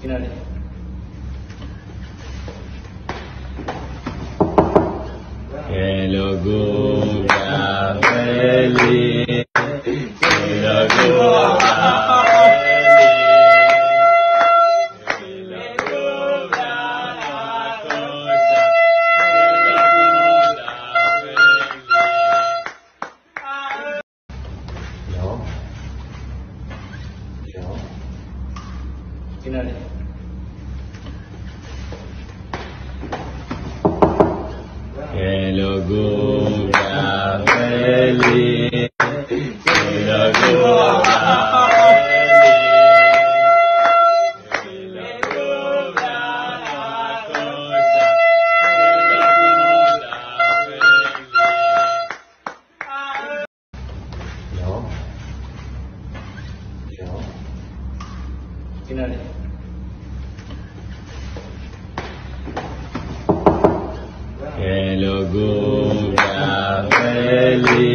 Finale. Qué locura feliz, qué locura Finale. Qué feliz, Finale. Qué locura feliz,